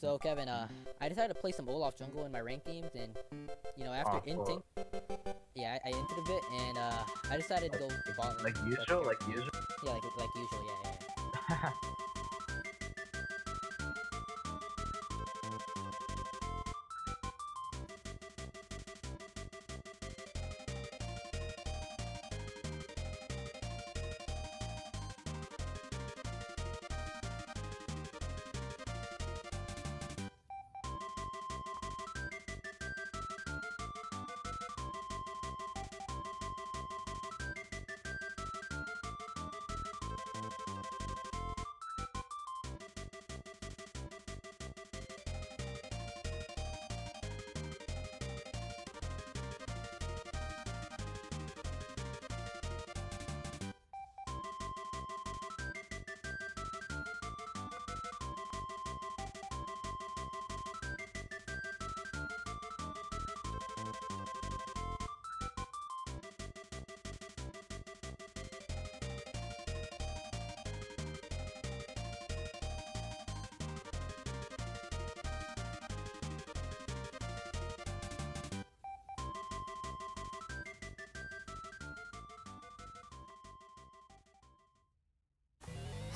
So Kevin, uh, I decided to play some Olaf Jungle in my ranked games, and you know after Oh, inting, yeah, I, I inted a bit, and uh, I decided to go bot. Like usual, like usual. yeah, like like usual, yeah, yeah. yeah.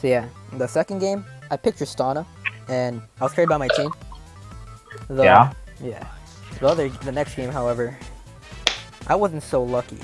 So yeah, the second game, I picked Tristana, and I was carried by my team. The, Yeah. Yeah. The other, the next game, however, I wasn't so lucky.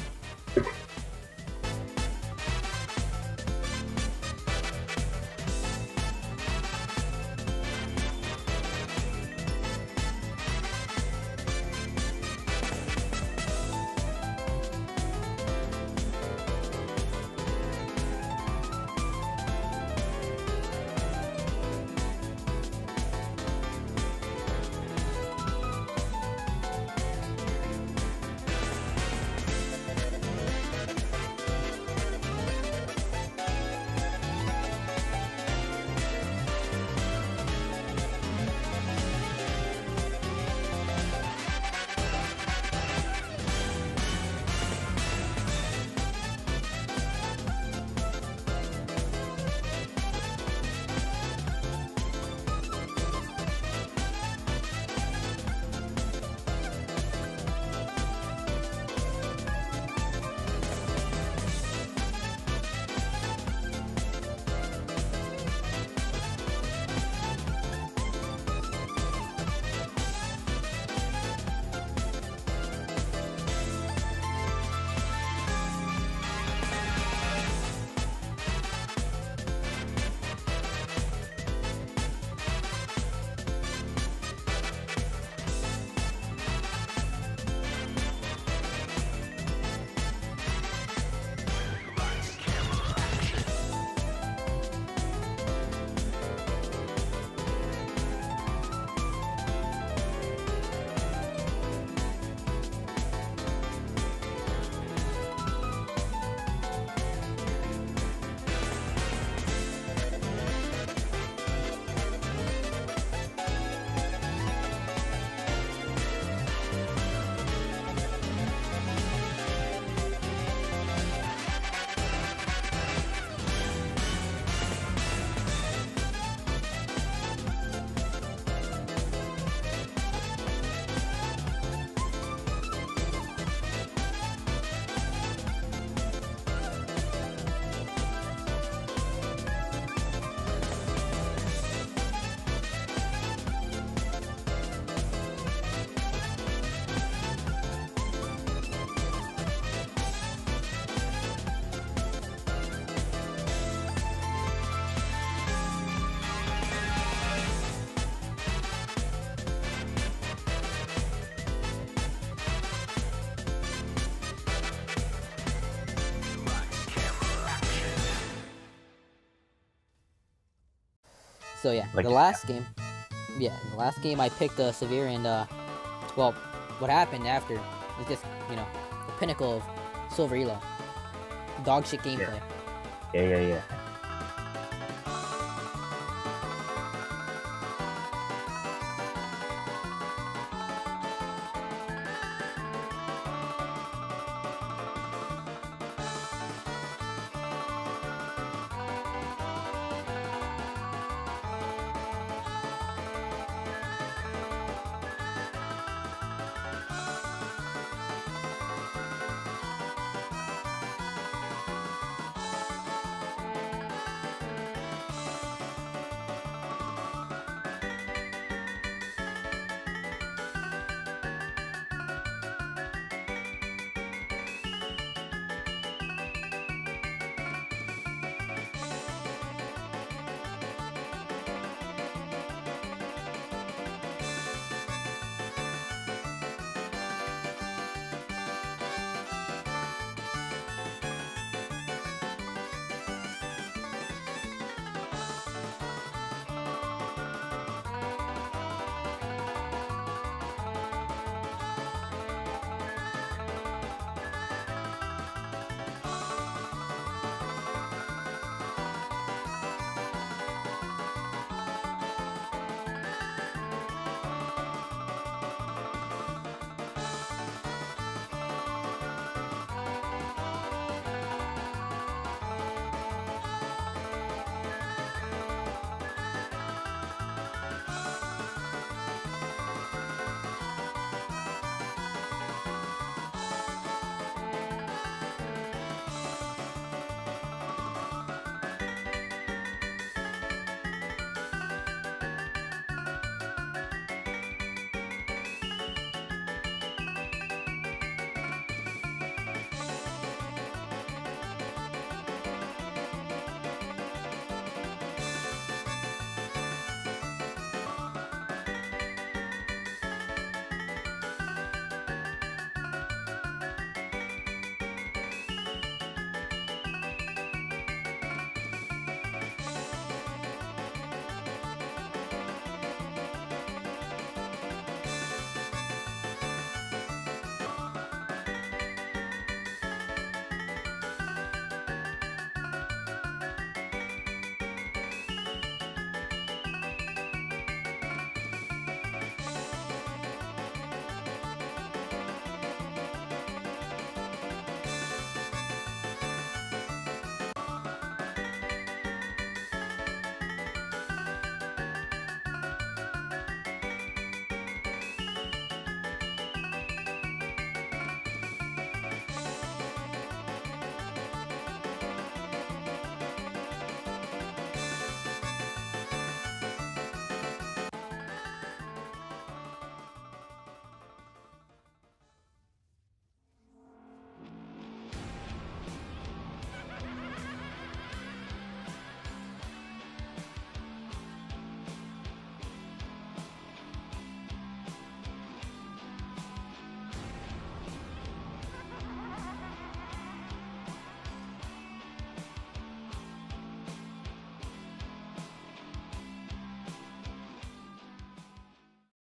So yeah, Like- the last game, yeah, the last game I picked uh, Sivir, and uh, well, what happened after was just you know the pinnacle of Silver Elo, dog shit gameplay. Yeah, yeah, yeah.